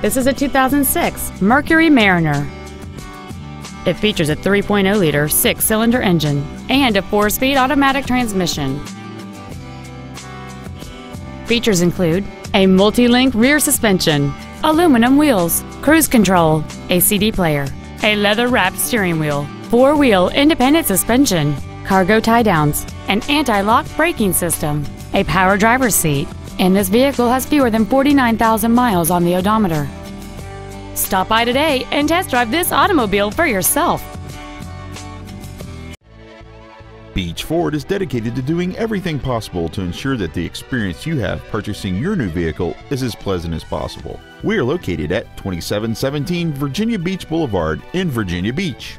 This is a 2006 Mercury Mariner. It features a 3.0-liter six-cylinder engine and a four-speed automatic transmission. Features include a multi-link rear suspension, aluminum wheels, cruise control, a CD player, a leather-wrapped steering wheel, four-wheel independent suspension, cargo tie-downs, an anti-lock braking system, a power driver's seat, and this vehicle has fewer than 49,000 miles on the odometer. Stop by today and test drive this automobile for yourself. Beach Ford is dedicated to doing everything possible to ensure that the experience you have purchasing your new vehicle is as pleasant as possible. We are located at 2717 Virginia Beach Boulevard in Virginia Beach.